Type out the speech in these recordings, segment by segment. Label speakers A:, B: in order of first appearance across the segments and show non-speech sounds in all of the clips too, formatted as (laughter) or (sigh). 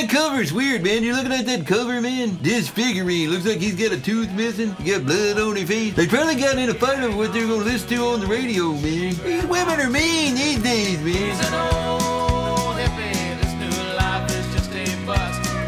A: that cover's weird, man. You're looking at that cover, man. This figurine looks like he's got a tooth missing. He got blood on his face. They probably got in a fight over what they're gonna listen to on the radio, man. These women are mean these days, man.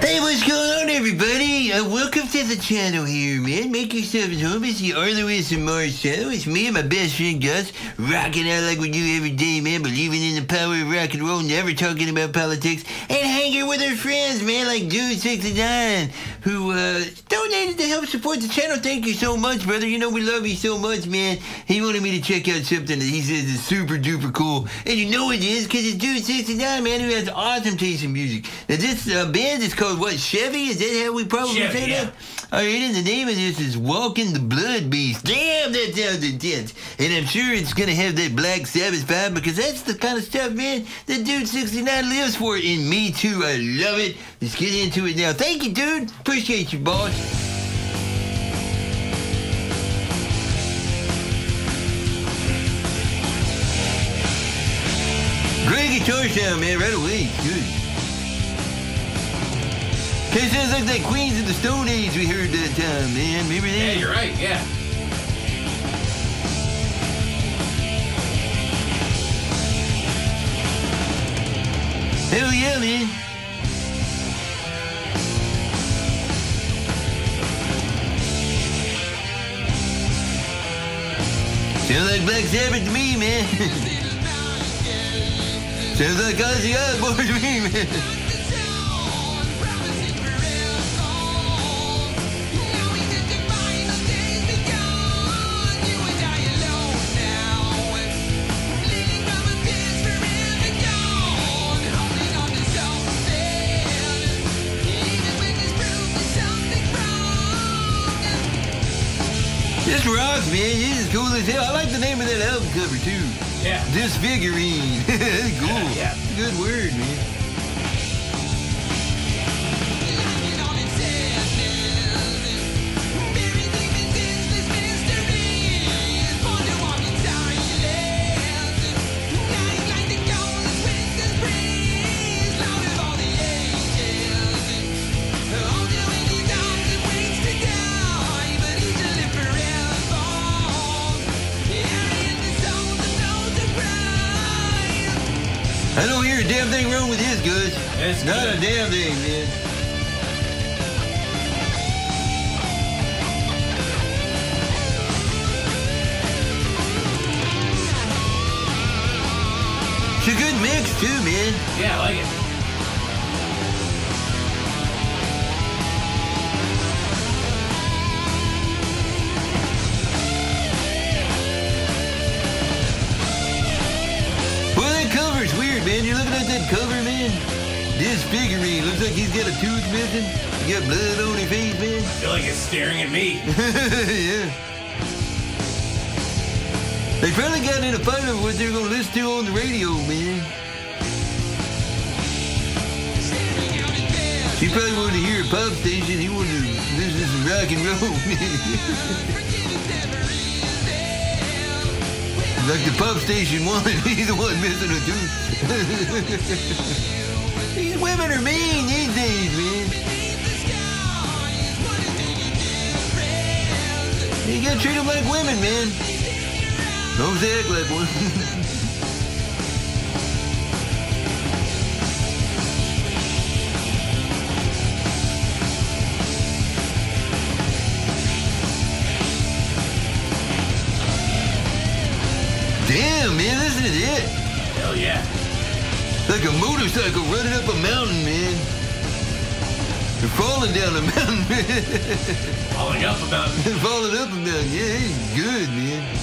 A: Hey, what's going on, everybody? Uh, welcome channel here, man. Make yourself at home. It's the Arlo Is From Mars channel. It's me and my best friend Gus, rocking out like we do every day, man. Believing in the power of rock and roll, never talking about politics, and hanging with our friends, man, like Dude69, who uh, donated to help support the channel. Thank you so much, brother. You know we love you so much, man. He wanted me to check out something that he says is super duper cool, and you know it is because it's Dude69, man, who has awesome taste in music. Now this uh, band is called what? Sheavy? Is that how we probably
B: Sheavy,
A: say
B: yeah.
A: All right, and the name of this is Walking the Blood Beast. Damn, that sounds intense. And I'm sure it's gonna have that Black Sabbath vibe because that's the kind of stuff, man, that Dude 69 lives for. And me too, I love it. Let's get into it now. Thank you, dude. Appreciate you, boss. Great guitar sound, man, right away. Good. Of sounds like that Queens of the Stone Age we heard that time, man. Remember that?
B: Yeah, you're right. Yeah.
A: Hell yeah, man. Sounds like Black Sabbath to me, man. (laughs) Sounds like Ozzy Osbourne to me, man. This rocks, man. This is cool as hell. I like the name of that album cover, too.
B: Yeah.
A: Disfigurine. That's (laughs) cool.
B: Yeah, yeah.
A: Good word, man. I don't hear a damn thing wrong with this, Gus.
B: It's
A: Not
B: good.
A: a damn thing, man. It's a good mix, too, man.
B: Yeah, I like it.
A: Man. You're looking at that cover, man. This figurine looks like he's got a tooth missing. He got blood on his face, man.
B: I feel like it's staring at me. (laughs)
A: yeah. They probably got in a fight over what they're gonna listen to on the radio, man. He probably wanted to hear a pop station. He wanted to listen to some rock and roll, (laughs) man. like the pop station one, (laughs) he's the one missing a tooth. These women are mean these days, man. You gotta treat them like women, man. Don't act like one. Damn, man, this is it.
B: Hell yeah.
A: Like a motorcycle running up a mountain, man. They're falling down a (laughs) mountain, man.
B: Falling up about. (laughs)
A: falling up a mountain. Yeah, it's good, man.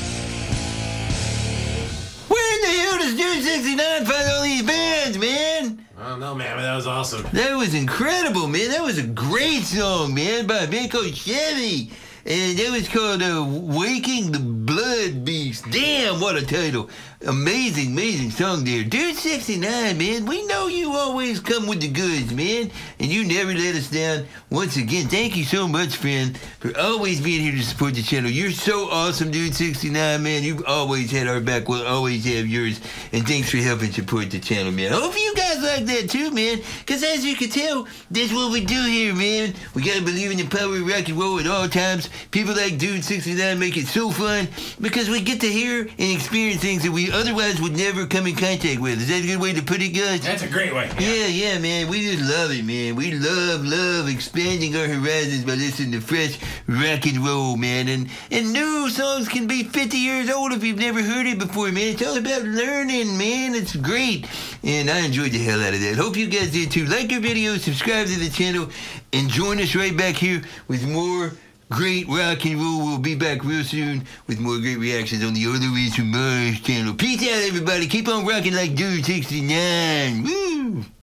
A: Where in the hell does Dude 69 find all these bands, man?
B: I don't know, man, but that was awesome.
A: That was incredible, man. That was a great song, man, by a band called Sheavy. And that was called uh, Waking the Blood Beast. Damn, what a title. Amazing, amazing song there. Dude 69, man, we know you always come with the goods, man, and you never let us down. Once again, thank you so much, friend, for always being here to support the channel. You're so awesome, Dude 69, man. You've always had our back. We'll always have yours. And thanks for helping support the channel, man. Hope you guys like that too, man, because as you can tell, that's what we do here, man. We gotta believe in the power of rock and roll at all times. People like Dude 69 make it so fun because we get to hear and experience things that we otherwise would never come in contact with. Is that a good way to put it, guys?
B: That's a great way.
A: Yeah, yeah, man. We just love it, man. We love, love expanding our horizons by listening to fresh rock and roll, man. And and new songs can be 50 years old if you've never heard it before, man. It's all about learning, man. It's great. And I enjoyed the hell out of that. Hope you guys did too. Like our video, subscribe to the channel, and join us right back here with more great rock and roll. We'll be back real soon with more great reactions on the Other from Mars channel. Peace out, everybody. Keep on rocking like Dude 69. Woo!